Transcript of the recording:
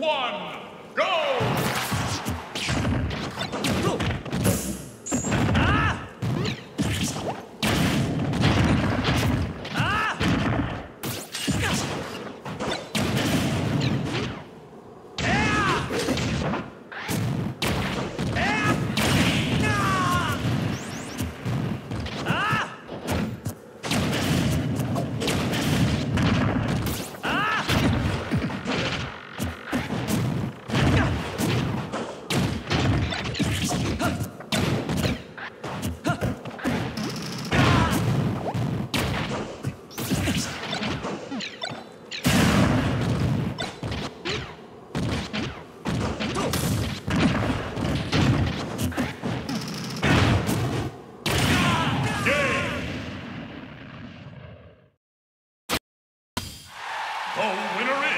one, go! Ah! Ah! the winner is...